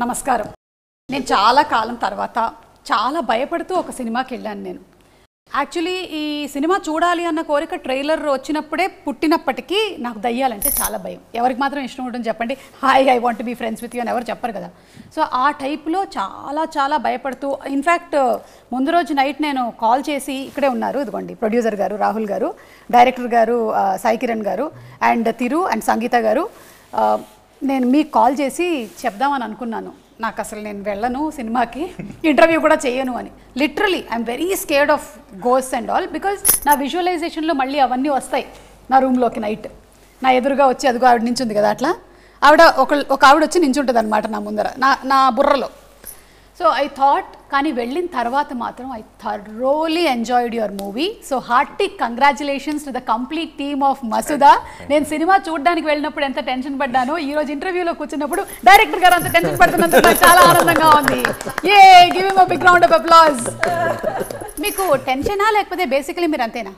నమస్కారం. నేను చాలా కాలం తర్వాత చాలా భయపడుతూ ఒక సినిమాకి వెళ్ళాను నేను. యాక్చువల్లీ ఈ సినిమా చూడాలి అన్న కోరిక ట్రైలర్ వచ్చినప్పుడే పుట్టినప్పటికీ నాకు దయ్యాలంటే చాలా భయం. ఎవరికి మాత్రం ఇష్టం ఉంటుంది చెప్పండి. Hi I want be friends with you అని ఎవరు చెప్పరు కదా. సో ఆ టైప్లో చాలా చాలా భయపడుతూ ఇన్ఫ్యాక్ట్ ముందు రోజు నైట్ నేను కాల్ చేసి ఇక్కడే ఉన్నారు ఇదిగోండి ప్రొడ్యూసర్ గారు రాహుల్ గారు డైరెక్టర్ గారు సాయి కిరణ్ గారు అండ్ తిరు అండ్ సంగీత గారు నేను మీకు కాల్ చేసి చెప్దామని అనుకున్నాను. నాకు అసలు నేను వెళ్ళను సినిమాకి ఇంటర్వ్యూ కూడా చేయను అని. Literally I'm very scared of goes and all because నా విజువలైజేషన్లో మళ్ళీ అవన్నీ వస్తాయి నా రూమ్లోకి నైట్ నా ఎదురుగా వచ్చి అదిగో ఆవిడ నించుంది కదా అట్లా. ఆవిడ ఒక ఒక ఆవిడ వచ్చి నించుంటుంది అనమాట నా ముందర. నా నా బుర్రలో. సో ఐ థాట్ కానీ వెళ్ళిన తర్వాత మాత్రం I thoroughly enjoyed your movie so hearty congratulations to the complete team of Masooda నేను సినిమా చూడడానికి వెళ్ళినప్పుడు ఎంత టెన్షన్ పడ్డానో ఈ రోజు ఇంటర్వ్యూలో కూర్చున్నప్పుడు డైరెక్టర్ గారు అంత టెన్షన్ పడుతున్నందుకు నాకు చాలా ఆనందంగా ఉంది. ఏ giving a big round of applause మీకు టెన్షనా లేకపోతే బేసికలీ మీరు అంతేనా?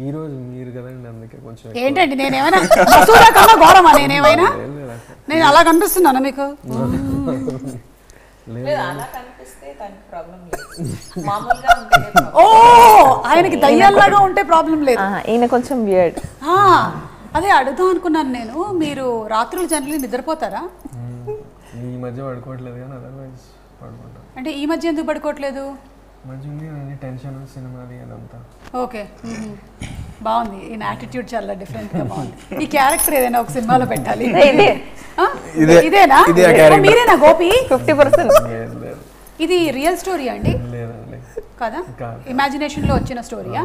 ఈ రోజు మీరు కదండి అందుకే కొంచెం. ఏంటండి నేనేమైనా మసూదా కన్నా ఘోరమా? నేనేమైనా. నేను అలా కనిపిస్తున్నాను మీకు? ఓ ఆయనకి దయ్యాల్లాగా ఉంటే ప్రాబ్లం లేదు. ఈయన కొంచెం వియర్డ్ ఆ, అదే అడుగుదాం అనుకున్నాను నేను. మీరు రాత్రులు జనరల్లీ నిద్రపోతారా. ఈ మధ్య పడుకోవట్లేదు కానీ అంటే ఈ మధ్య ఎందుకు పడుకోవట్లేదు? మంచి ఉంది అన్ని టెన్షన్ సినిమాది అదంతా ఓకే. బాగుంది. ఈయన యాటిట్యూడ్ చాలా డిఫరెంట్గా బాగుంది. ఈ క్యారెక్టర్ ఏదైనా ఒక సినిమాలో పెట్టాలి. ఇదే. ఆ? ఇదే. ఇదేనా. మీరేనా గోపి? Fifty percent. ఇది రియల్ స్టోరీ అండి? లేదండి. కదా? కాదు. ఇమాజినేషన్లో వచ్చిన స్టోరీయా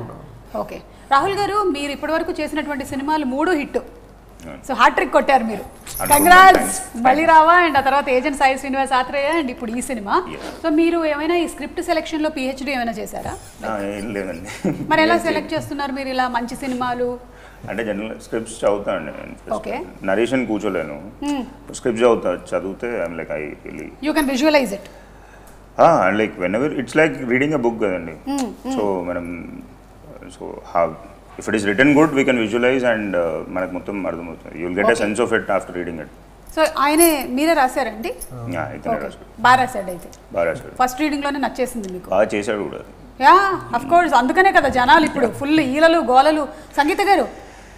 ఓకే. రాహుల్ గారు మీరు ఇప్పటివరకు చేసినటువంటి సినిమాలు మూడు హిట్. సో హార్ట్ ట్రిక్ కొట్టారు మీరు. కంగ్రాట్స్ మళ్ళీ రావా అండ్ ఆ తర్వాత ఏజెంట్ సాయి శ్రీనివాస్ ఆత్రేయ అండ్ ఇప్పుడు ఈ సినిమా. సో మీరు ఏమైనా ఈ స్క్రిప్ట్ సెలెక్షన్లో పిహెచ్డి ఏమైనా చేశారా? లేదండి. మరి ఎలా సెలెక్ట్ చేస్తున్నారు మీరు ఇలా మంచి సినిమాలు? అంటే జనరల్ స్క్రిప్ట్స్ చదువుతాను Okay. నరేషన్ కూర్చోలేను. స్క్రిప్ట్ చదువుతా చదివితే like I you can visualize it like whenever it's like reading a book కదండి సో మనం so how if it is written good we can visualize and మనకు మొత్తం అర్థమవుతుంది. You'll get a sense of it after reading it so ఆయనే మీరే రాశారండి? బాగా రాశాడు అయితే. బాగా రాశాడు. ఫస్ట్ రీడింగ్లోనే నచ్చేసింది మీకు. బాగా చేశాడు కూడా. యా అఫ్ కోర్స్ అందుకనే కదా జనాలు ఇప్పుడు ఫుల్ ఈలలు గోలలు. సంగీత గారు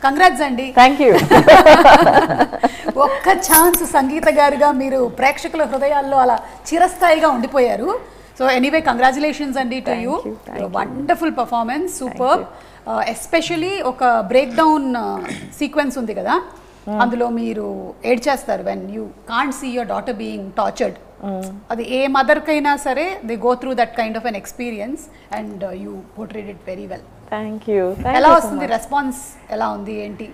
కంగ్రాట్స్ అండి. థ్యాంక్ యూ ఒక్క ఛాన్స్ సంగీత గారుగా మీరు ప్రేక్షకుల హృదయాల్లో అలా చిరస్థాయిగా ఉండిపోయారు. సో ఎనీవే కంగ్రాచులేషన్స్ అండి to you wonderful performance super especially ఒక బ్రేక్ డౌన్ సీక్వెన్స్ ఉంది కదా. అందులో మీరు ఏడ్ చేస్తారు when you can't see your daughter being tortured అది ఏ మదర్కైనా సరే they go through that kind of an experience and you portrayed it very well thank you ఎలా వస్తుంది రెస్పాన్స్ ఎలా ఉంది? ఏంటి?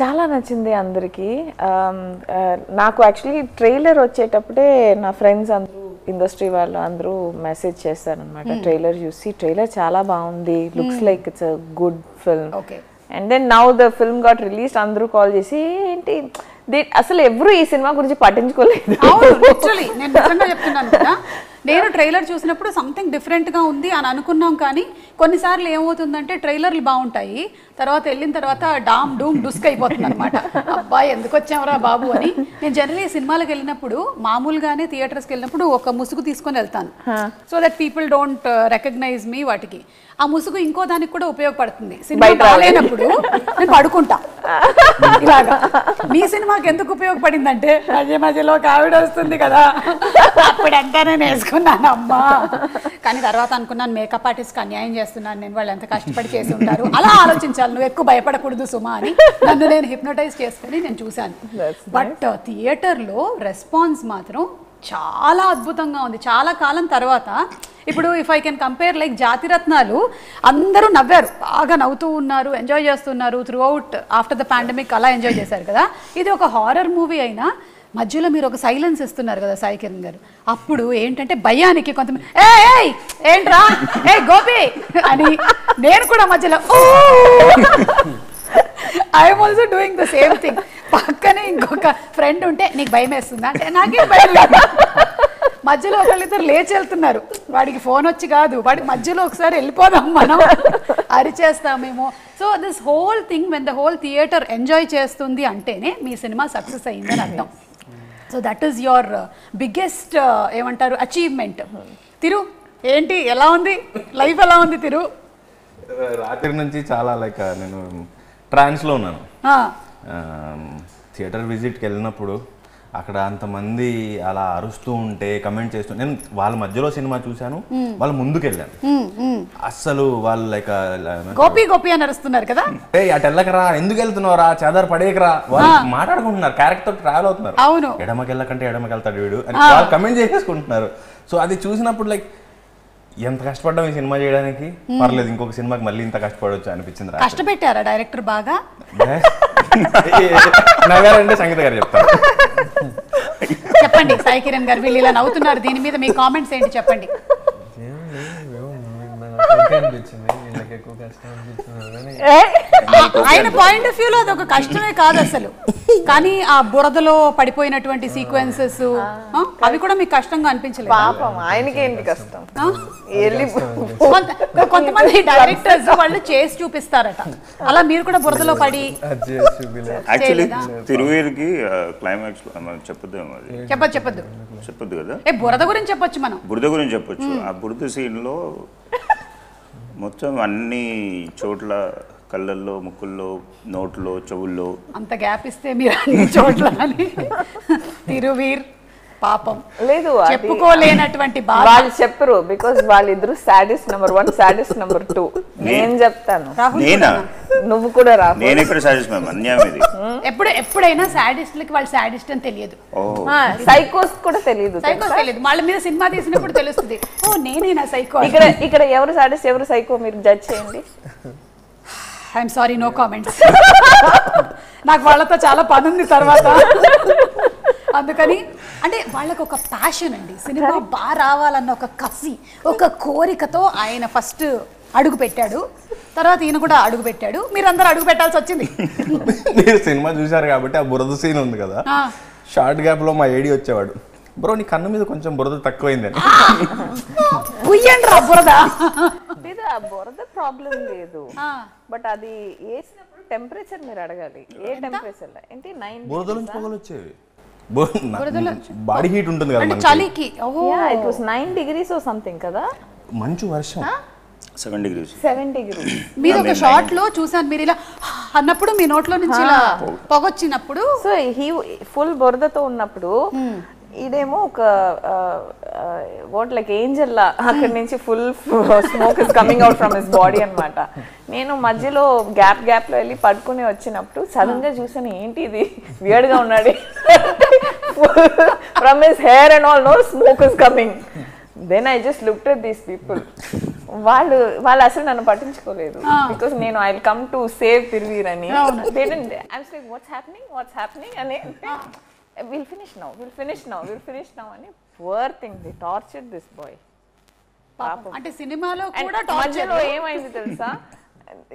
చాలా నచ్చింది అందరికీ. Um, uh, నాకు యాక్చువల్లీ ట్రైలర్ వచ్చేటప్పుడే నా ఫ్రెండ్స్ అందరూ ఇండస్ట్రీ వాళ్ళు అందరూ మెసేజ్ చేస్తారనమాట ట్రైలర్ చూసి ట్రైలర్ చాలా బాగుంది. Looks like it's a good film okay and then now the film got release అందరూ కాల్ చేసి ఏంటి? ది- అసలు ఎవరు ఈ సినిమా గురించి పట్టించుకోలేదు. నేను ట్రైలర్ చూసినప్పుడు సంథింగ్ డిఫరెంట్గా ఉంది అని అనుకున్నాం కానీ కొన్నిసార్లు ఏమవుతుందంటే ట్రైలర్లు బాగుంటాయి. తర్వాత వెళ్ళిన తర్వాత డామ్ డూమ్ డుస్క్ అయిపోతుంది అనమాట అబ్బాయి ఎందుకు వచ్చామరా బాబు అని. నేను జనరలీ సినిమాలకు వెళ్ళినప్పుడు మామూలుగానే థియేటర్స్కి వెళ్ళినప్పుడు ఒక ముసుగు తీసుకొని వెళ్తాను. So that people don't recognize me వాటికి. ఆ ముసుగు ఇంకో దానికి కూడా ఉపయోగపడుతుంది. సినిమా. బాగాలేనప్పుడు నేను పడుకుంటా. ఇలాగా. మీ సినిమాకి ఎందుకు ఉపయోగపడిందంటే మధ్య మధ్యలో ఒక ఆవిడ వస్తుంది కదా. అప్పుడంతా నేను వేసుకున్నాను అమ్మా. కానీ తర్వాత అనుకున్నాను మేకప్ ఆర్టిస్ట్కి అన్యాయం చేస్తున్నాను నేను వాళ్ళు ఎంత కష్టపడి చేసి ఉంటారు. అలా ఆలోచించాలి నువ్వు ఎక్కువ భయపడకూడదు సుమా అని. నన్ను నేను హిప్నోటైజ్ చేసుకుని నేను చూశాను. బట్ థియేటర్లో రెస్పాన్స్ మాత్రం చాలా అద్భుతంగా ఉంది. చాలా కాలం తర్వాత ఇప్పుడు if I can compare like Jathiratnalu అందరూ నవ్వారు. బాగా నవ్వుతూ ఉన్నారు ఎంజాయ్ చేస్తున్నారు throughout after the pandemic అలా ఎంజాయ్ చేశారు కదా. ఇది ఒక హారర్ మూవీ అయినా మధ్యలో మీరు ఒక సైలెన్స్ ఇస్తున్నారు కదా సాయి కిరణ్ గారు. అప్పుడు ఏంటంటే భయానికి కొంతమంది ఏ ఏయ్ ఏంట్రా? ఏ గోపి! అని నేను కూడా మధ్యలో I'm also doing the same thing పక్కనే ఇంకొక ఫ్రెండ్ ఉంటే నీకు భయం వేస్తుందా? అంటే నాకేం భయం లేదు. మధ్యలో ఒకళ్ళిద్దరు లేచి వెళ్తున్నారు. వాడికి ఫోన్ వచ్చి కాదు. వాడి మధ్యలో ఒకసారి వెళ్ళిపోదాం మనం. అరిచేస్తామేమో so this whole thing when the whole theatre enjoy చేస్తుంది అంటేనే మీ సినిమా సక్సెస్ అయిందని అర్థం. So that is your biggest ఏమంటారు అచీవ్మెంట్ తిరు ఏంటి ఎలా ఉంది? లైఫ్ ఎలా ఉంది తిరు? రాత్రి నుంచి చాలా లైక్ నేను ట్రాన్స్లో ఉన్నాను. థియేటర్ విజిట్కి వెళ్ళినప్పుడు అక్కడ అంతమంది అలా అరుస్తూ ఉంటే కమెంట్ చేస్తూ నేను వాళ్ళ మధ్యలో సినిమా చూశాను. వాళ్ళ ముందుకు వెళ్ళాను అస్సలు వాళ్ళు లైక్ గోపి గోపి అని అరుస్తున్నారు కదా? ఏ అటు వెళ్ళకరా ఎందుకు వెళ్తున్నావురా చేదారు పడేయకరా? వాళ్ళు మాట్లాడుకుంటున్నారు క్యారెక్టర్ ట్రావెల్ అవుతున్నారు. అవును. ఎడమకి వెళ్ళకంటే ఎడమకి వెళ్తాడు వీడు అని వాళ్ళు కమెంట్ చేసేసుకుంటున్నారు. సో అది చూసినప్పుడు లైక్ ఎంత కష్టపడ్డాం ఈ సినిమా చేయడానికి? పర్లేదు ఇంకొక సినిమాకి మళ్ళీ ఇంత కష్టపడవచ్చు అనిపించింది. కష్టపెట్టారా డైరెక్టర్ బాగా? నవ్వారంటే సంగీత గారు చెప్తారు. చెప్పండి సాయి కిరణ్ గారు వీళ్ళు ఇలా నవ్వుతున్నారు దీని మీద మీ కామెంట్స్ ఏంటి చెప్పండి? ఏమో నాకు ఎక్కువ కష్టం కానీ ఆయన పాయింట్ ఆఫ్ వ్యూలో అది ఒక కష్టమే కాదు అసలు. కానీ ఆ బురదలో పడిపోయినటువంటి సీక్వెన్సెస్ అవి కూడా మీకు కష్టంగా అనిపించలేదు? పాపం ఆయనకేంటి కష్టం వెళ్ళి కొంతమంది డైరెక్టర్స్ వాళ్ళు చేసి చూపిస్తారట. అలా మీరు కూడా బురదలో పడి యాక్చువల్లీ? తిరువేరుకి క్లైమాక్స్ చెప్పొద్దేమో అది. చెప్పదు చెప్పద్దు చెప్పొద్దు. కదా? ఏ బురద గురించి చెప్పొచ్చు మనం. బురద గురించి చెప్పొచ్చు. ఆ బురద సీన్లో మొత్తం అన్ని చోట్ల కళ్ళల్లో ముక్కుల్లో నోట్లో చెవుల్లో. అంత గ్యాప్ ఇస్తే మీరు అన్ని చోట్ల అని. తిరువీర్ పాపం. లేదు అది- చెప్పుకోలేనటువంటి వాళ్ళు చెప్పరు బికాస్ వాళ్ళిద్దరు sadists number one sadists number two నేను చెప్తాను. నేనా? నువ్వు కూడా రా. నేను ఎక్కడ సాటిస్ మ్యామ్ అన్యాయం ఇది. ఎప్పుడు ఎప్పుడైనా సాడిస్ట్లకి వాళ్ళు సాడిస్ట్ అని తెలియదు. సైకోస్ కూడా తెలియదు సైకో తెలియదు. వాళ్ళ మీద సినిమా తీసినప్పుడు తెలుస్తుంది. ఓ నేనేనా సైకో ఇక్కడ ఇక్కడ ఎవరు సాడీస్ ఎవరు సైకో మీరు జడ్జ్ చేయండి. ఐఎమ్ సారీ నో కామెంట్స్ నాకు వాళ్ళతో చాలా పని ఉంది తర్వాత. అందుకని అంటే వాళ్ళకు ఒక ప్యాషన్ అండి. సినిమా బాగా రావాలన్న ఒక కసి ఒక కోరికతో ఆయన ఫస్ట్ అడుగు పెట్టాడు. తర్వాత ఈయన కూడా అడుగు పెట్టాడు. మీరందరూ అడుగు పెట్టాల్సి వచ్చింది. మీరు సినిమా చూశారు కాబట్టి ఆ బురద సీన్ ఉంది కదా. షార్ట్ గ్యాప్లో మా ఏడి వచ్చేవాడు. బ్రో నీ కన్ను మీద కొంచెం బురద తక్కువైందని ఉయ్యండి రా బురద. లేదు ఆ బురద ప్రాబ్లం లేదు. బట్ అది వేసినప్పుడు టెంపరేచర్ మీరు అడగాలి. ఏ టెంపరేచర్ ఏంటి? నైన్ బురద నుంచి పొగలు వచ్చేవి. బురదలో బాడీ హీట్ ఉంటుంది కదా చలికి. ఓహో it was nine degrees or something కదా. మంచు వర్షం. సెవెన్ డిగ్రీస్ సెవెన్ డిగ్రీస్ మీరు ఒక షార్ట్లో చూసాను మీరు ఇలా అన్నప్పుడు మీ నోట్లో నుంచి ఇలా పొగొచ్చినప్పుడు సో హీ ఫుల్ బురదతో ఉన్నప్పుడు ఇదేమో ఒక వాట్ లైక్ ఏంజల్ లా అక్కడి నుంచి full smoke is coming out from his body అన్నమాట. నేను మధ్యలో గ్యాప్ గ్యాప్లో వెళ్ళి పడుకుని వచ్చినప్పుడు సడన్గా చూసాను ఏంటి ఇది? వియర్డ్గా ఉన్నాడు. From his hair and all no smoke is coming then I just looked at these people వాళ్ళు వాళ్ళు అసలు నన్ను పట్టించుకోలేదు. బికాస్ నేను I come to save Thiruveer అని. Like what's happening what's happening అని. Will finish now will finish now will finish now అని. Thing they torture this boy. అంటే సినిమాలో కూడా టార్చర్ ఏమైంది తెలుసా?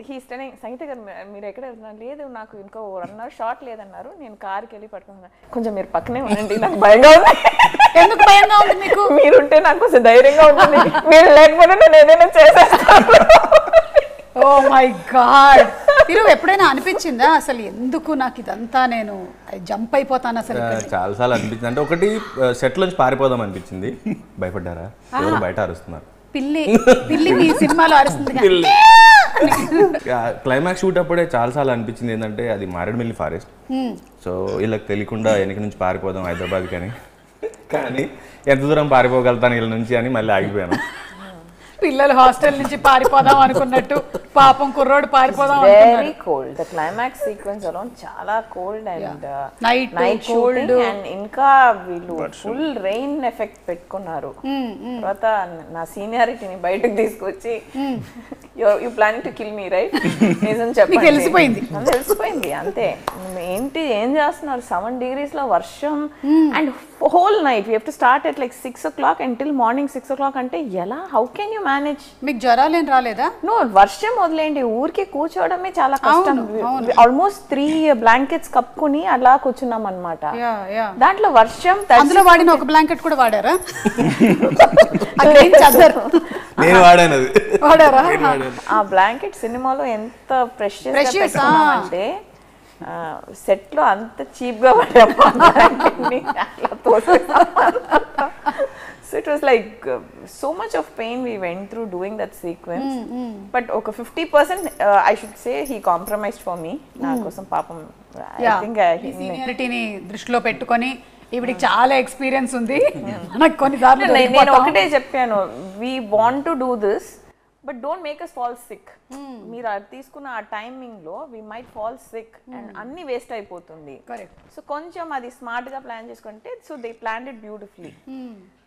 హీ స్టెనింగ్ సంగీత గారు మీరు ఎక్కడ వెళ్తున్నారు? లేదు నాకు ఇంకో వన్ అవర్ షార్ట్ లేదన్నారు. నేను కార్కి వెళ్ళి పట్టుకున్నాను కొంచెం మీరు పక్కనే ఉండండి నాకు భయంగా ఉంది. ఎందుకు భయంగా ఉంది మీకు? మీరుంటే నాకు కొంచెం ధైర్యంగా ఉంటుంది. మీరు లేకపోతే నేను ఏదైనా చేసేస్తాను. ఓ మై గాడ్ మీరు ఎప్పుడైనా అనిపించిందా? అసలు ఎందుకు నాకు ఇదంతా నేను జంప్ అయిపోతాను అసలు ఇక్కడ? చాలా సార్లు అనిపించింది. అంటే ఒకటి సెట్ నుంచి పారిపోదాం అనిపించింది. భయపడ్డారా? ఎవరు బయట అరుస్తున్నారు? పిల్లి పిల్లి మీ సినిమాలో అరుస్తుంది పిల్లి. క్లైమాక్స్ షూట్ అప్పుడే చాలా సార్లు అనిపించింది ఏంటంటే అది మారేడుమిల్లి ఫారెస్ట్. సో వీళ్ళకి తెలియకుండా వెనక నుంచి పారిపోదాం హైదరాబాద్ కానీ కానీ ఎంత దూరం పారిపోగలుగుతాను వీళ్ళ నుంచి అని మళ్ళీ ఆగిపోయాను. పిల్లలు హాస్టల్ నుంచి పారిపోదాం అనుకున్నట్టు పాపం కుర్రోడు పారిపోదాం very cold the climax sequence alone చాలా cold and night cold. Cold and ఇంకా వీళ్ళు ఫుల్ రెయిన్ ఎఫెక్ట్ పెట్టుకున్నారు. తర్వాత నా సీనియారిటీని బయటకు తీసుకొచ్చి you planning to kill me right నిజం చెప్పండి. తెలిసిపోయింది. తెలిసిపోయింది అంతే. ఏంటి ఏం చేస్తున్నారు? సెవెన్ డిగ్రీస్లో వర్షం. And whole night you to start at like six o'clock until morning six o'clock అంటే ఎలా? హౌ కెన్ యూ మేనేజ్ మీకు జ్వరాలు ఏం రాలేదా? నో వర్షం వదిలేండి ఊరికే కూర్చోవడమే చాలా కష్టం. ఆల్మోస్ట్ త్రీ బ్లాంకెట్స్ కప్పుకుని అలా కూర్చున్నాం అనమాట దాంట్లో వర్షం అందులో వాడిన ఒక బ్లాంకెట్ కూడా వాడారా? నేను వాడాను వాడారా? ఆ బ్లాంకెట్ సినిమాలో ఎంత ప్రెషియస్ Precious, అంటే సెట్లో అంత చీప్గా అట్లా so it was like so much of pain we went through doing that sequence but ఒక fifty percent I should say he compromised for me నా కోసం పాపం సీనియారిటీని దృష్టిలో పెట్టుకొని ఈవిడికి చాలా ఎక్స్పీరియన్స్ ఉంది. నాకు కొన్నిసార్లు నేను. ఒకటే చెప్పాను. We want to do this but don't make us fall sick మీరు అది తీసుకున్న ఆ టైమింగ్లో we might fall sick and అన్ని వేస్ట్ అయిపోతుంది. సో కొంచెం అది స్మార్ట్గా ప్లాన్ చేసుకుంటే so they plan it beautifully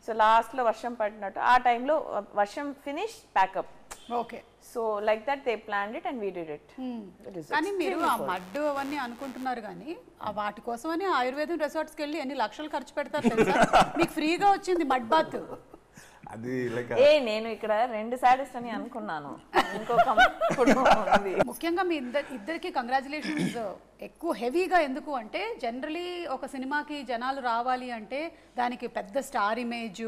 so లాస్ట్లో వర్షం పడినట్టు ఆ టైంలో వర్షం finish pack up okay so like that they plan it and we did it కానీ మీరు ఆ మడ్డు అవన్నీ అనుకుంటున్నారు కానీ ఆ వాటి కోసం అని ఆయుర్వేదం రిసార్ట్స్కి వెళ్ళి ఎన్ని లక్షలు ఖర్చు పెడతారు తెలుసా? మీకు ఫ్రీగా వచ్చింది మడ్ బాత్ అది లైక్ ఏ నేను ఇక్కడ రెండు సాడీస్ అని అనుకున్నాను. ఇంకొక ఉంది. ముఖ్యంగా మీ ఇద్దరు ఇద్దరికి కంగ్రాచులేషన్స్ ఎక్కువ హెవీగా ఎందుకు అంటే జనరలీ ఒక సినిమాకి జనాలు రావాలి అంటే దానికి పెద్ద స్టార్ ఇమేజ్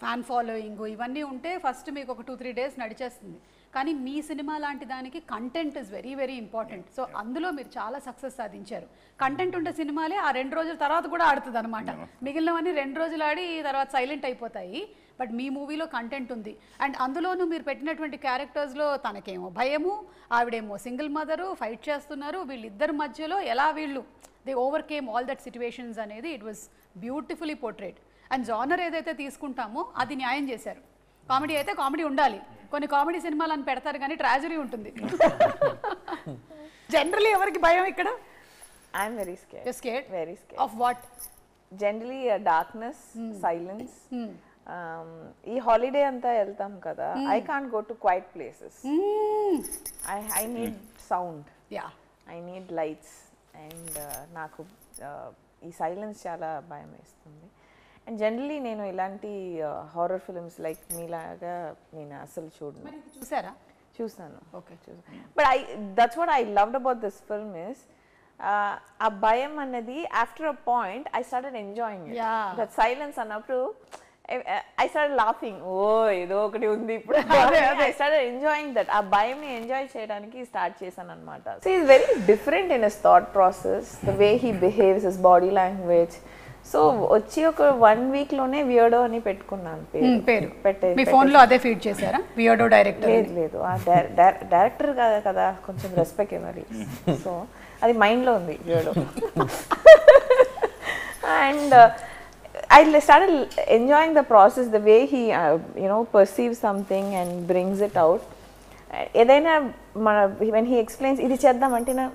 ఫ్యాన్ ఫాలోయింగ్ ఇవన్నీ ఉంటే ఫస్ట్ మీకు ఒక టూ త్రీ డేస్ నడిచేస్తుంది. కానీ మీ సినిమా లాంటి దానికి content is very very important so అందులో మీరు చాలా సక్సెస్ సాధించారు. కంటెంట్ ఉండే సినిమాలే ఆ రెండు రోజుల తర్వాత కూడా ఆడుతుంది అనమాట మిగిలినవన్నీ రెండు రోజులు ఆడి తర్వాత సైలెంట్ అయిపోతాయి. బట్ మీ మూవీలో కంటెంట్ ఉంది. అండ్ అందులోనూ మీరు పెట్టినటువంటి క్యారెక్టర్స్లో తనకేమో భయము ఆవిడేమో సింగిల్ మదరు ఫైట్ చేస్తున్నారు. వీళ్ళిద్దరి మధ్యలో ఎలా వీళ్ళు they overcame all that situations అనేది it was beautifully portrayed and genre ఏదైతే తీసుకుంటామో అది న్యాయం చేశారు. కామెడీ అయితే కామెడీ ఉండాలి. కొన్ని కామెడీ సినిమాలు అని పెడతారు కానీ ట్రాజడీ ఉంటుంది. జనరలీ ఎవరికి భయం ఇక్కడ? I'm very scare scared very scare of what generally darkness silence ఈ హాలిడే అంతా వెళ్తాం కదా I can't go to quiet places I I need sound I need lights and నాకు uh, ఈ సైలెన్స్ చాలా భయం వేస్తుంది. అండ్ జనరలీ నేను ఇలాంటి హారర్ ఫిల్మ్స్ లైక్ మీలాగా నేను అసలు చూడను. చూసారా? చూసాను. Okay. But I that's what I loved about this film is ఆ భయం అన్నది after a point I started enjoying Yeah. That silence అన్నప్పుడు ఐ స్టార్ట్ లాఫింగ్ ఓ ఏదో ఒకటి ఉంది ఇప్పుడు. ఐ స్టార్ట్ ఎంజాయింగ్ దట్ ఆ భయం ఎంజాయ్ చేయడానికి స్టార్ట్ చేశాను అనమాట so is very different in his thought process the way he behaves his body language so వచ్చి ఒక వన్ వీక్లోనే వియర్డో అని పెట్టుకున్నాను పేరు. పెట్టే మీ ఫోన్లో అదే ఫీడ్ చేశారా? వియోడో డైరెక్టర్ లేదు లేదు. ఆ డైరెక్టర్ కాదు కదా కొంచెం రెస్పెక్ట్ ఇవ్వాలి సో అది మైండ్లో ఉంది వీడు and I start enjoying the process the way he you know perceive something and brings it out ఏదైనా మన వెన్ హీ ఎక్స్ప్లెయిన్స్ ఇది చేద్దామంటే నా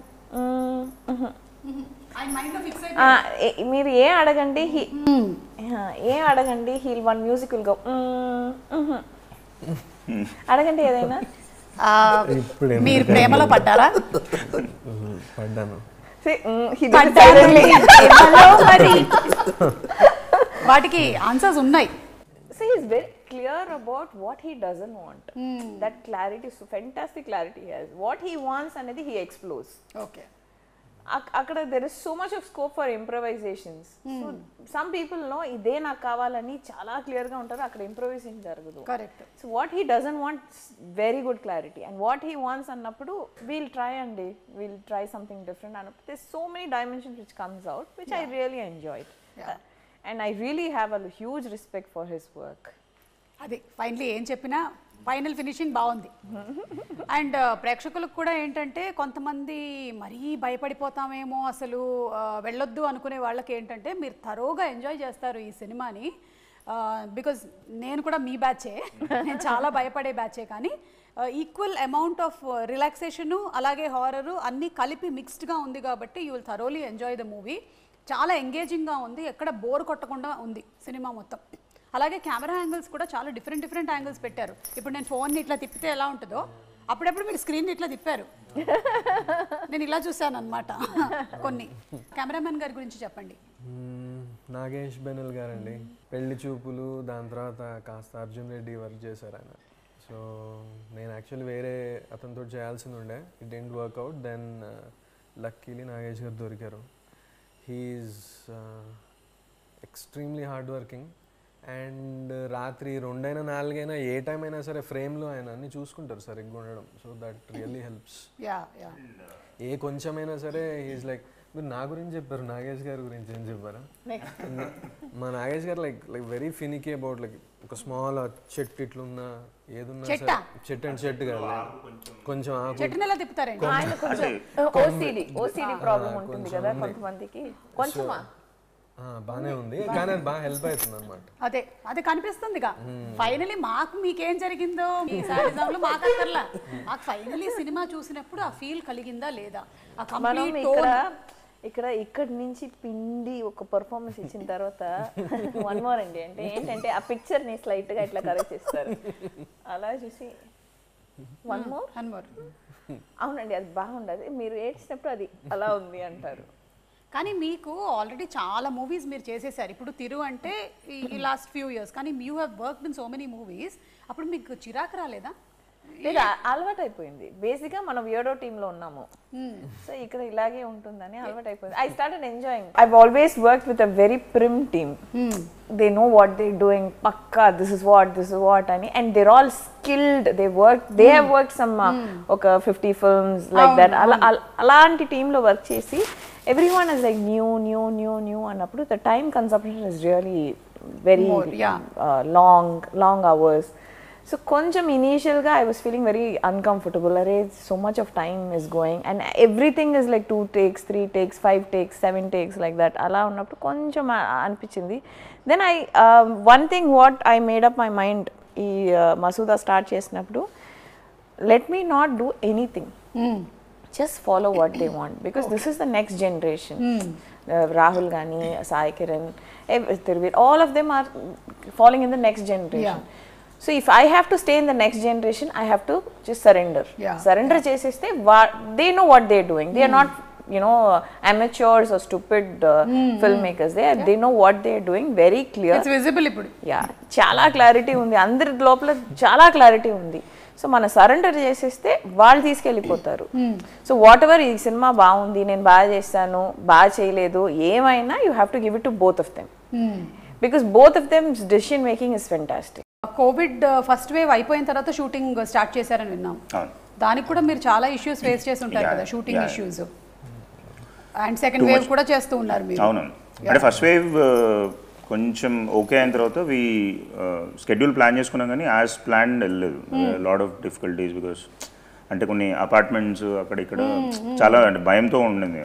మీరు ఏ అడగండి హీ ఏ అడగండి he'll one music will go అడగండి ఏదైనా. మీరు ప్రేమలో పడ్డారా? పడ్డాను. వాటికి ఆన్సర్స్ ఉన్నాయి. Very clear about what he doesn't want. That clarity, so fantastic clarity he has. What he wants అనేది he explores. ఓకే అక్- అక్కడ there is so much of scope for improvisations so some people know ఇదే నాకు కావాలని చాలా క్లియర్గా ఉంటారు అక్కడ ఇంప్రవైజేషన్ జరగదు. Correct so what he doesn't want very good clarity and what he wants అన్నప్పుడు వీల్ ట్రై అండి వీల్ ట్రై సంథింగ్ డిఫరెంట్ అన్నప్పుడు this so many dimensions which comes out which I really enjoy and I really have a huge respect for his work అది finally ఏం చెప్పినా final finishing బాగుంది. And ప్రేక్షకులకు కూడా ఏంటంటే కొంతమంది మరీ భయపడిపోతామేమో అసలు ఆ, వెళ్ళొద్దు అనుకునే వాళ్ళకి ఏంటంటే మీరు తరోగా ఎంజాయ్ చేస్తారు ఈ సినిమాని బికాజ్ నేను కూడా మీ బ్యాచే నేను చాలా భయపడే బ్యాచే కానీ ఈక్వల్ అమౌంట్ ఆఫ్ రిలాక్సేషను అలాగే హారరు అన్నీ కలిపి మిక్స్డ్గా ఉంది కాబట్టి you will thoroughly enjoy the movie చాలా ఎంగేజింగ్గా ఉంది. ఎక్కడ బోర్ కొట్టకుండా ఉంది సినిమా మొత్తం. అలాగే కెమెరా యాంగిల్స్ కూడా చాలా డిఫరెంట్ డిఫరెంట్ యాంగిల్స్ పెట్టారు. ఇప్పుడు నేను ఫోన్ని ఇట్లా తిప్పితే ఎలా ఉంటుందో అప్పుడప్పుడు మీరు స్క్రీన్ ఇట్లా తిప్పారు. నేను ఇలా చూశాను అనమాట కొన్ని. కెమెరామెన్ గారి గురించి చెప్పండి. నాగేష్ బెనల్ గారండి. పెళ్ళి చూపులు దాని తర్వాత కాస్త అర్జున్ రెడ్డి వర్క్ చేశారు ఆయన. సో నేను యాక్చువల్లీ వేరే అతనితో చేయాల్సింది ఉండే. It didn't work out then luckily Nagesh garu దొరికారు. He is extremely hard working and రాత్రి రెండైనా నాలుగైనా ఏ టైం అయినా సరే ఫ్రేమ్లో ఆయన అన్ని చూసుకుంటారు సరిగ్గా ఉండడం. So that really helps yeah yeah ఏ కొంచెమైనా సరే ఈజ్ లైక్ మీరు నా గురించి చెప్పారు నాగేష్ గారి గురించి ఏం చెప్పారా? మా Nagesh garu like like very finicky about like ఒక స్మాల్ చెట్టు ఇట్లున్నా ఏదున్నా చెట్టా? చెట్టు అంటే చెట్టు కాదు. కొంచెం. చెట్టుని ఎలా తిప్పుతారండి ఆయన కొంచెం ఓసిడి ఓసిడి ప్రాబ్లం ఉంటుంది కదా కొంతమందికి. కొంచెమా? ఆ, బానే ఉంది. కానీ అది బాగా హెల్ప్ అవుతుంది అనమాట అదే అది కనిపిస్తుందిగా. ఫైనలీ మాకు మీకేం జరిగిందో? మీ సాడిజంలో మాకు అక్కర్లా. మాకు ఫైనలీ సినిమా చూసినప్పుడు ఆ ఫీల్ కలిగిందా లేదా? ఆ కంప్లీట్ ఇక్కడ ఇక్కడ నుంచి పిండి ఒక పర్ఫార్మెన్స్ ఇచ్చిన తర్వాత వన్ మోర్ అండి. అంటే ఏంటంటే ఆ పిక్చర్ని స్లైట్గా ఇట్లా కరెక్ట్ చేస్తారు. అలా చూసి వన్ మోర్ అన్మోర్ అవునండి అది బాగుండదు. మీరు ఏడ్చినప్పుడు అది అలా ఉంది అంటారు. కానీ మీకు ఆల్రెడీ చాలా మూవీస్ మీరు చేసేసారు. ఇప్పుడు తిరు అంటే ఈ లాస్ట్ ఫ్యూ ఇయర్స్ కానీ you have work in so many movies అప్పుడు మీకు చిరాకు రాలేదా? లేదు అలవాటు అయిపోయింది బేసిక్గా మనం వియడో టీమ్లో ఉన్నాము సో ఇక్కడ ఇలాగే ఉంటుందని అలవాటు అయిపోయింది I started enjoying I always work with a very prim team they know what they doing Pakka this is what this is what అని. And they're all skilled they work they have work some ఒక fifty films like that అలా అల- అలాంటి టీంలో work చేసి everyone is like new new new new అన్నప్పుడు the time consumption is really very. Long long hours so కొంచెం ఇనీషియల్గా I was feeling very uncomfortable అరే so much of time is going and everything is like two takes three takes five takes seven takes like that అలా ఉన్నప్పుడు కొంచెం అనిపించింది. Then I one thing what I made up my mind ఈ Masooda start చేసినప్పుడు let me not do anything just follow what they want because this is the next generation. Uh, Rahul Gani, Sai Kiran, ev- Tiruvir, all of them are falling in the so if I have to stay in the next generation I have to just surrender surrender చేసేస్తే they know what they doing they are not you know amateurs stupid film makers they they know what they are doing very clear visible ఇప్పుడు. Yeah చాలా clarity ఉంది. అందరి లోపల చాలా clarity ఉంది. So మన surrender చేసేస్తే వాళ్ళు తీసుకెళ్ళిపోతారు. సో వాట్ ఎవర్ ఈ సినిమా బాగుంది నేను బాగా చేస్తాను బాగా చేయలేదు ఏమైనా you have to give it to both of them because both of them's decision making is fantastic COVID first wave అయిపోయిన తర్వాత షూటింగ్ స్టార్ట్ చేశారని విన్నాం. అవును. దానికి కూడా మీరు చాలా ఇష్యూస్ ఫేస్ చేసి ఉంటారు కదా shooting. Issues. And second wave కూడా చేస్తూ ఉన్నారు మీరు. అవునవును అంటే ఫస్ట్ వేవ్ కొంచెం ఓకే అయిన తర్వాత వి స్కెడ్యూల్ ప్లాన్ చేసుకున్నాం కానీ యాజ్ ప్లాన్ వెళ్ళలేదు. లాడ్ ఆఫ్ డిఫికల్టీస్ బికాస్ అంటే కొన్ని అపార్ట్మెంట్స్ అక్కడ ఇక్కడ చాలా అంటే భయంతో ఉండింది.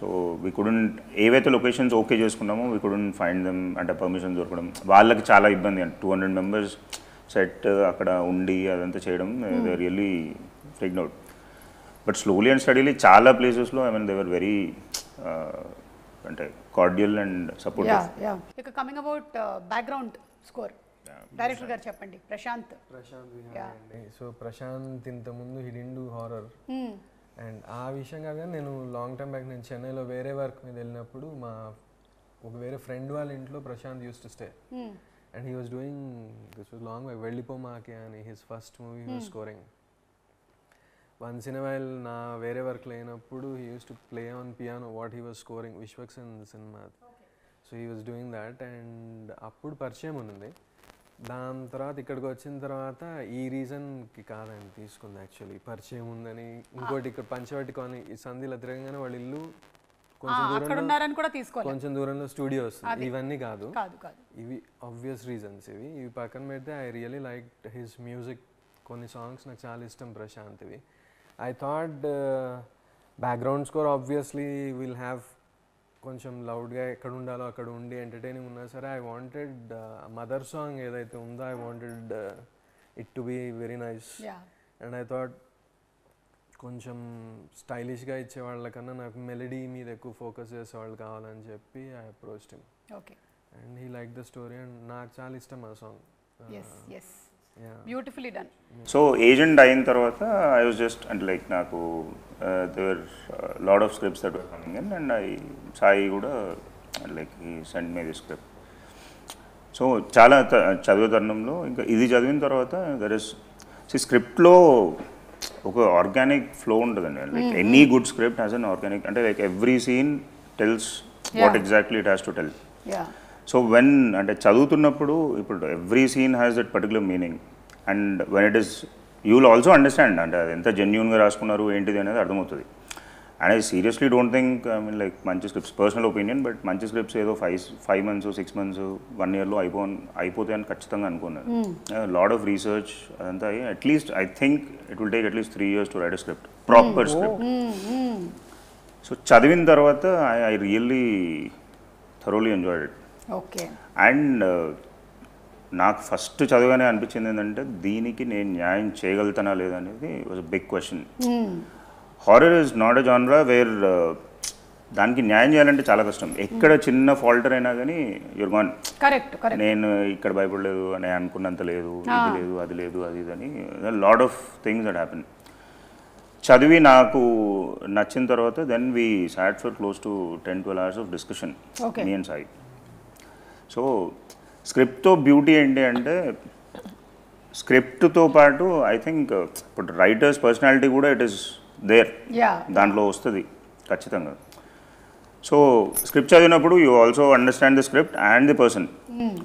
సో వి కుడెంట్ ఏవైతే లొకేషన్స్ ఓకే చేసుకున్నామో వి కుడెంట్ ఫైండ్ దెమ్ అంటే పర్మిషన్ దొరకడం. వాళ్ళకి చాలా ఇబ్బంది. అంటే టూ హండ్రెడ్ మెంబర్స్ సెట్ అక్కడ ఉండి అదంతా చేయడం they really freaked out but slowly and steadily చాలా ప్లేసెస్లో I mean they were very అంటే కార్డియల్ అండ్ ఇక coming about background score director garu చెప్పండి. ప్రశాంత్. ప్రశాంత్ అండి. సో ప్రశాంత్ ఇంతకుముందు హిడిండు హారర్. అండ్ ఆ విషయం కాదు కానీ నేను లాంగ్ టైం బ్యాక్ నేను చెన్నైలో వేరే వర్క్ మీద వెళ్ళినప్పుడు మా ఒక వేరే ఫ్రెండ్ వాళ్ళ ఇంట్లో Prashanth used to stay and he was doing this was long వెళ్ళిపో మాకే అని his first movie was scoring once in while నా వేరే వర్క్ లేనప్పుడు he used to play on piano what he was scoring Vishwaksen cinema so he was doing that and అప్పుడు పరిచయం ఉంది దాని తర్వాత ఇక్కడికి వచ్చిన తర్వాత ఈ రీజన్కి కాదండి తీసుకుంది యాక్చువల్లీ. పరిచయం ఉందని ఇంకోటి ఇక్కడ పంచవటి కాలనీ ఈ సంధిలో తిరగగానే వాళ్ళ ఇల్లు కొంచెం దూరంలో కూడా తీసుకోవాలి కొంచెం దూరంలో స్టూడియో వస్తుంది. ఇవన్నీ కాదు. ఇవి ఆబ్వియస్ రీజన్స్ ఇవి. ఇవి పక్కన పెడితే I really like his music కొన్ని సాంగ్స్ నాకు చాలా ఇష్టం ప్రశాంత్వి. I thought background score obviously will have కొంచెం లౌడ్గా ఎక్కడ ఉండాలో అక్కడ ఉండి ఎంటర్టైనింగ్ ఉన్నా సరే ఐ వాంటెడ్ మదర్ సాంగ్ ఏదైతే ఉందో I wanted it to be very nice and I thought కొంచెం స్టైలిష్గా ఇచ్చే వాళ్ళకన్నా నాకు మెలడీ మీద ఎక్కువ ఫోకస్ చేసే వాళ్ళు కావాలని చెప్పి I approach him okay and he like the story and నాకు చాలా ఇష్టం ఆ song beautifully done so Agent అయిన తర్వాత ఐ వాజ్ జస్ట్ అంటే లైక్ నాకు there were lot of scripts that coming in and I Sai కూడా లైక్ ఈ send me the script so చాలా చదివే తరుణంలో ఇంకా ఇది చదివిన తర్వాత దర్ ఇస్ స్క్రిప్ట్లో ఒక ఆర్గానిక్ ఫ్లో ఉంటుందండి. Like any good script has an organic అంటే like every scene tells what exactly it has to tell so when అంటే చదువుతున్నప్పుడు ఇప్పుడు every scene has that particular meaning and when it is you will also understand అంటే అది ఎంత జెన్యున్గా రాసుకున్నారు ఏంటిది అనేది అర్థమవుతుంది. And I seriously don't think I mean like మంచి స్క్రిప్ట్స్ పర్సనల్ ఒపీనియన్ బట్ మంచి స్క్రిప్ట్స్ ఏదో five five months six months one ఇయర్లో అయిపో అయిపోతాయి అని ఖచ్చితంగా అనుకున్నాను. లాడ్ ఆఫ్ రీసెర్చ్ అదంతా at least I think it will take at least three years to write script proper script so చదివిన తర్వాత I I really thoroughly enjoyed it okay and నాకు ఫస్ట్ చదవగానే అనిపించింది ఏంటంటే దీనికి నేను న్యాయం చేయగలుగుతానా లేదనేది was big question horror is not a జానరా where దానికి న్యాయం చేయాలంటే చాలా కష్టం. ఎక్కడ చిన్న ఫాల్టర్ అయినా కానీ యుర్ గాన్ కరెక్ట్ నేను ఇక్కడ భయపడలేదు అని అనుకున్నంత లేదు ఇది లేదు అది లేదు అది అని lot of things that happen చదివి నాకు నచ్చిన తర్వాత then we sat for close to ten twelve hours of discussion. Me and Sai so స్క్రిప్ట్తో beauty ఏంటి అంటే స్క్రిప్ట్తో పాటు ఐ థింక్ ఇప్పుడు రైటర్స్ పర్సనాలిటీ కూడా ఇట్ ఈస్ దేర్. దాంట్లో వస్తుంది ఖచ్చితంగా. సో స్క్రిప్ట్ చదివినప్పుడు you also understand the script and the person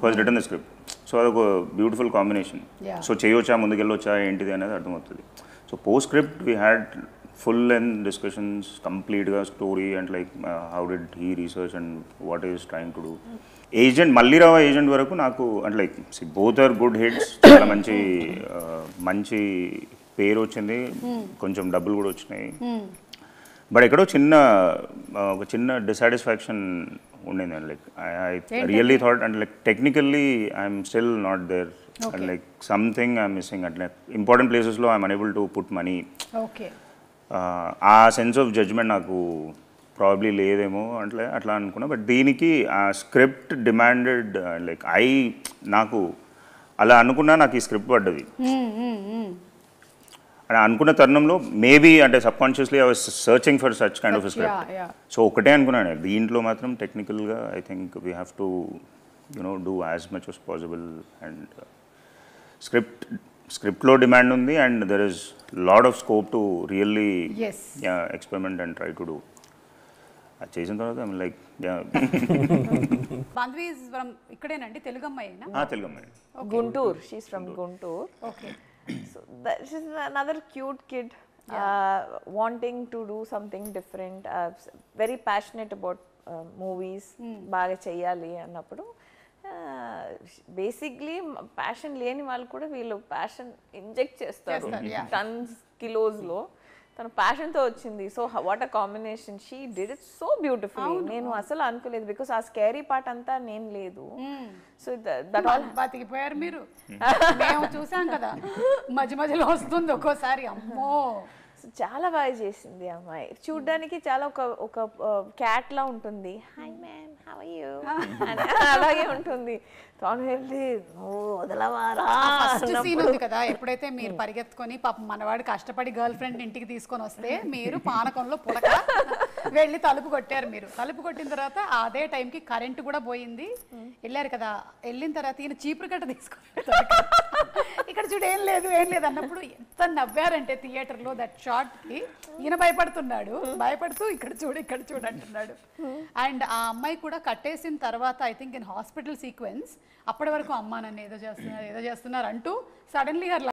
was written the script. So అదొక బ్యూటిఫుల్ కాంబినేషన్. సో చేయొచ్చా ముందుకెళ్ళొచ్చా ఏంటిది అనేది అర్థమవుతుంది. So post script we had full and discussions కంప్లీట్గా story and like how did he research and what is trying to do Agent Malli Raava Agent వరకు నాకు అంటే like both are good hits చాలా మంచి మంచి పేరు వచ్చింది. కొంచెం డబ్బులు కూడా వచ్చినాయి. బట్ ఎక్కడో చిన్న ఒక చిన్న డిసాటిస్ఫాక్షన్ ఉండింది. Like I really thought and like technically I'm still not there and like something I'm missing అంటే ఇంపార్టెంట్ ప్లేసెస్లో I'm unable to put money okay ఆ సెన్స్ ఆఫ్ జడ్జ్మెంట్ నాకు ప్రాబ్లీ లేదేమో అట్లా అట్లా అనుకున్నా. బట్ దీనికి ఆ స్క్రిప్ట్ డిమాండెడ్ లైక్ ఐ నాకు అలా అనుకున్నా నాకు ఈ స్క్రిప్ట్ పడ్డది. అని అనుకున్న తరుణంలో మేబీ అంటే subconsciously I was searching for such kind of script. So ఒకటే అనుకున్నాను దీంట్లో మాత్రం టెక్నికల్గా I think we have to you know do as much as possible and script స్క్రిప్ట్లో డిమాండ్ ఉంది. And there is lot of scope to really. Experiment and try to do అది చేసిన తర్వాత లైక్ బాంధవి ఫ్రమ్ ఇక్కడేనండి తెలుగు అమ్మాయినా తెలుగు అమ్మాయి Guntur. She's from Guntur. Okay So that she's another cute kid, uh, wanting to do something different. Uh, s- very passionate about uh, movies. బాగా చెయ్యాలి అన్నప్పుడు basically passion లేని వాళ్ళు కూడా వీళ్ళు ప్యాషన్ ఇంజెక్ట్ చేస్తారు. టన్స్ కిలోస్లో తన ప్యాషన్తో వచ్చింది. So what a combination she did it so beautiful నేను అసలు అనుకోలేదు. బికాస్ ఆ స్కేరీ పార్ట్ అంతా నేను లేదు. సో దట్ ఆల్ బతికిపోయారు మీరు. మేము చూసాం కదా. మధ్య మధ్యలో వస్తుంది ఒక్కోసారి. అమ్మో! చాలా బాగా చేసింది అమ్మాయి. చూడ్డానికి చాలా ఒక ఒక క్యాట్ లా ఉంటుంది. హాయ్ మ్యామ్ హౌ యూ అలాగే ఉంటుంది. తాను వెళ్ళి నువ్వు వదలవారా? ఫస్ట్ సీన్ ఉంది కదా ఎప్పుడైతే మీరు పరిగెత్తుకొని పాపం మనవాడు కష్టపడి గర్ల్ ఫ్రెండ్ ఇంటికి తీసుకొని వస్తే మీరు పానకంలో పుడక వెళ్ళి తలుపు కొట్టారు మీరు. తలుపు కొట్టిన తర్వాత అదే టైంకి కరెంట్ కూడా పోయింది. వెళ్ళారు కదా వెళ్ళిన తర్వాత ఈయన చీపురు కట్ట తీసుకొని ఇక్కడ చూడు ఏం లేదు ఏం లేదు అన్నప్పుడు ఎంత నవ్వారంటే థియేటర్లో దట్ షార్ట్కి ఈయన భయపడుతున్నాడు భయపడుతూ ఇక్కడ చూడు ఇక్కడ చూడు అంటున్నాడు. అండ్ ఆ అమ్మాయి కూడా కట్టేసిన తర్వాత I think in hospital sequence అప్పటి వరకు అమ్మా నన్ను ఏదో చేస్తున్నారు ఏదో చేస్తున్నారు అంటూ సడన్లీ హర్